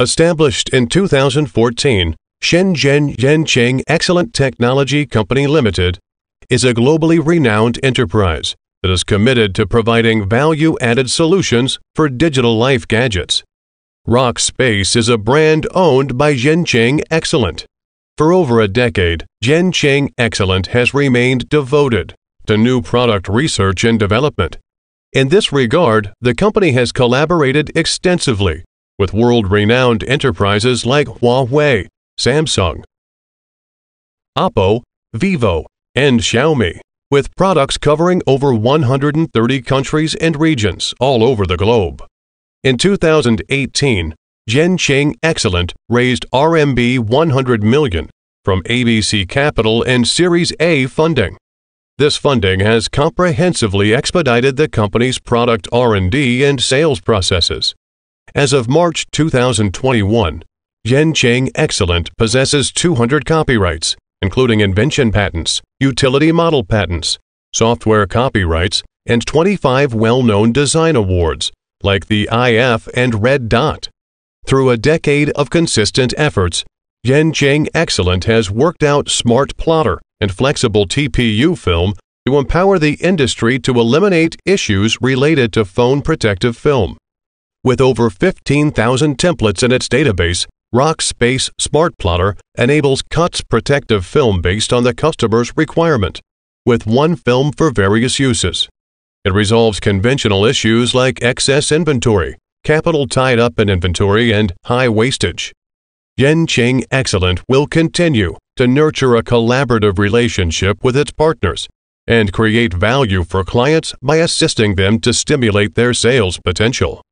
Established in 2014, Shenzhen Yancheng Excellent Technology Company Limited is a globally renowned enterprise that is committed to providing value added solutions for digital life gadgets. Rock Space is a brand owned by Yancheng Excellent. For over a decade, Yancheng Excellent has remained devoted to new product research and development. In this regard, the company has collaborated extensively with world renowned enterprises like Huawei, Samsung, Oppo, Vivo, and Xiaomi, with products covering over 130 countries and regions all over the globe. In 2018, Yancheng Excellent raised RMB 100 million from ABC Capital and Series A funding. This funding has comprehensively expedited the company's product R&D and sales processes. As of March 2021, Yancheng Excellent possesses 200 copyrights, including invention patents, utility model patents, software copyrights, and 25 well-known design awards, like the IF and Red Dot. Through a decade of consistent efforts, Yancheng Excellent has worked out Smart Plotter and flexible TPU film to empower the industry to eliminate issues related to phone protective film. With over 15,000 templates in its database, Rockspace Smart Plotter enables cuts protective film based on the customer's requirement, with one film for various uses. It resolves conventional issues like excess inventory, capital tied up in inventory, and high wastage. Yancheng Excellent will continue to nurture a collaborative relationship with its partners and create value for clients by assisting them to stimulate their sales potential.